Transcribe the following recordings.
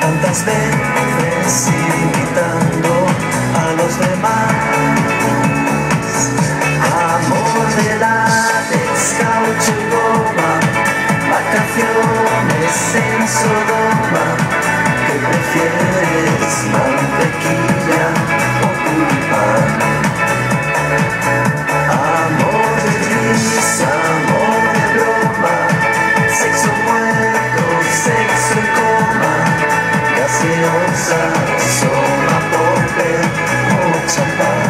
tantas veces invitando a los demás. Amor de látex, caucho y goma, vacaciones en Sodoma. Son la copa o chapar.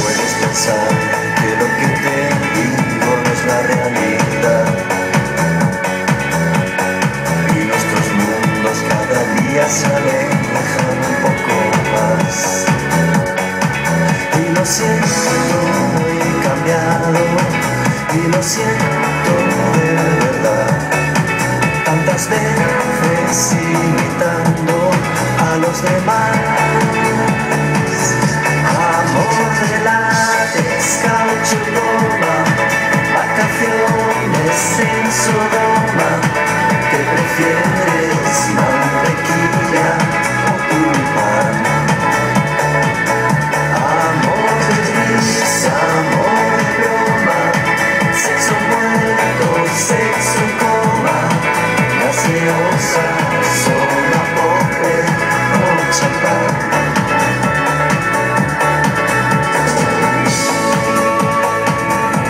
Puedes pensar que lo que te digo no es la realidad. Y nuestros mundos cada día se alejan un poco más. Y lo siento muy cambiado. Y lo siento. stand.